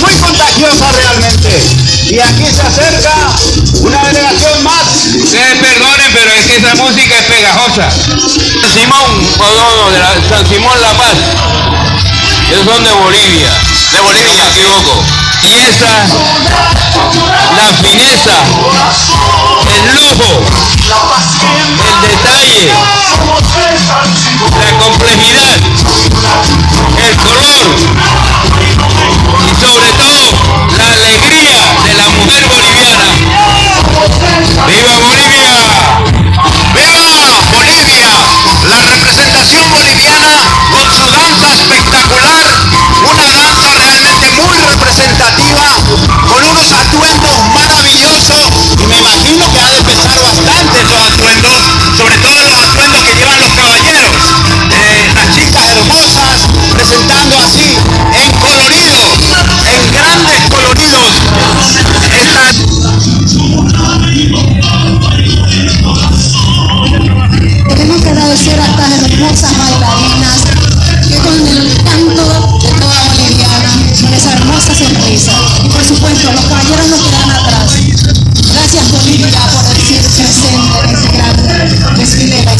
muy contagiosa realmente. Y aquí se acerca una delegación más. Ustedes perdonen, pero es que esa música es pegajosa. Simón, de la, San Simón La Paz. Ellos son de Bolivia. De Bolivia, equivoco. Y esa, la fineza, el lujo, el detalle, la presente este en gran desfile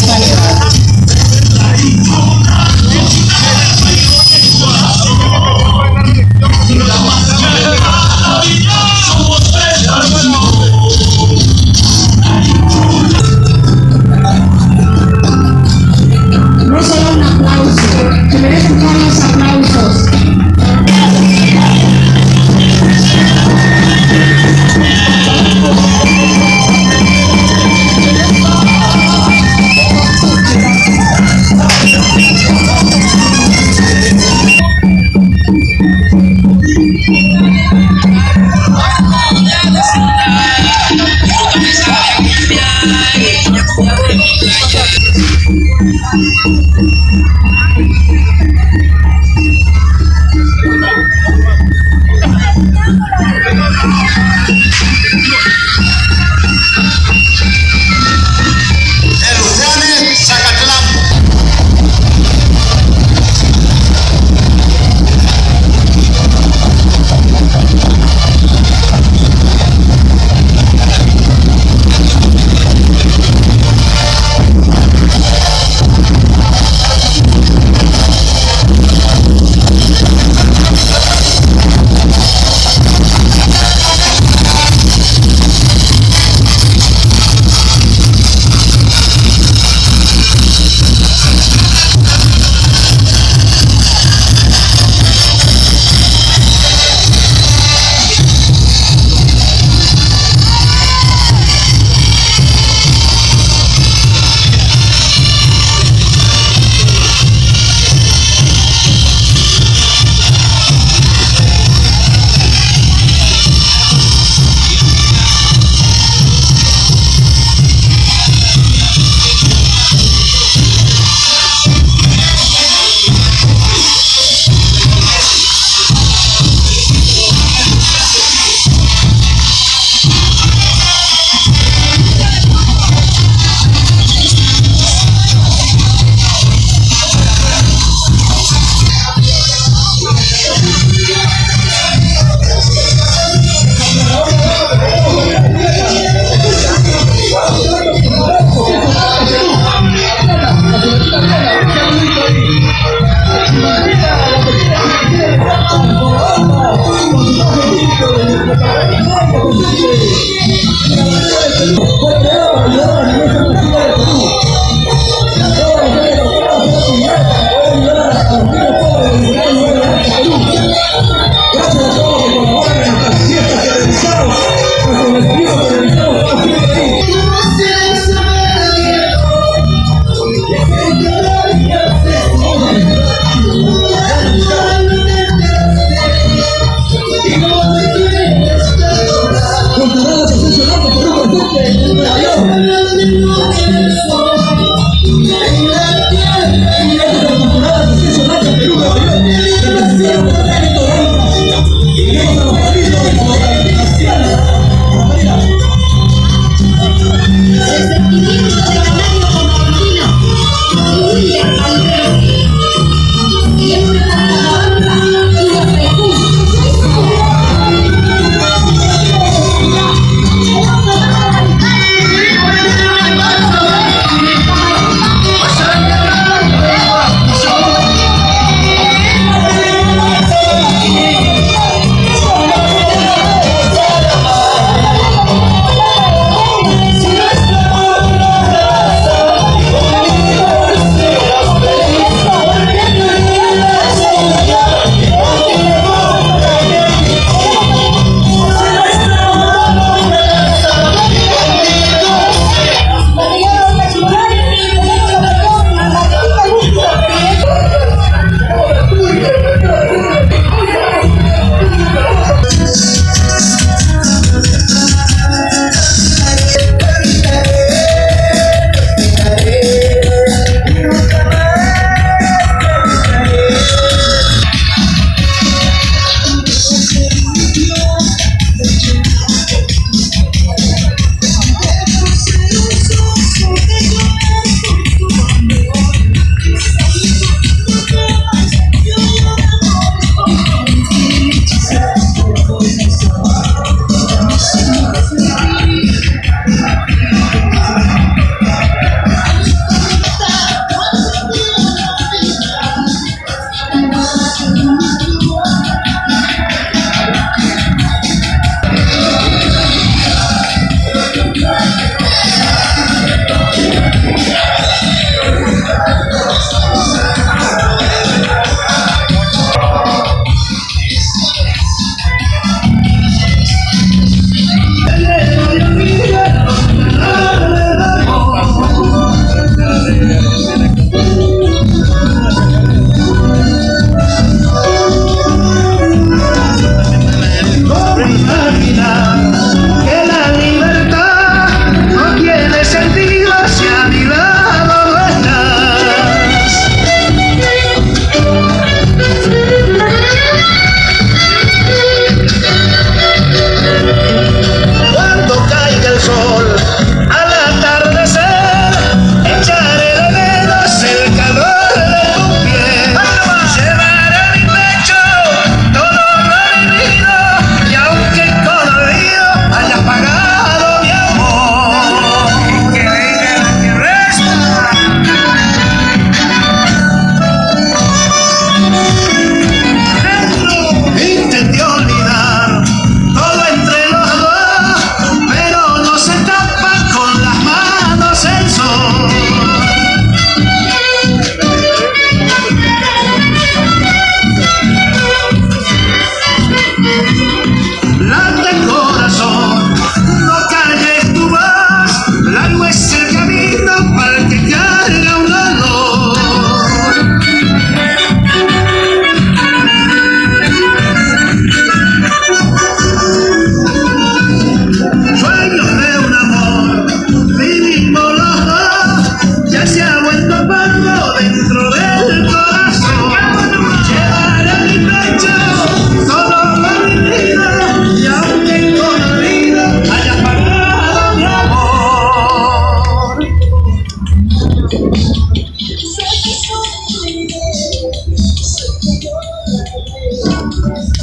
Jesus.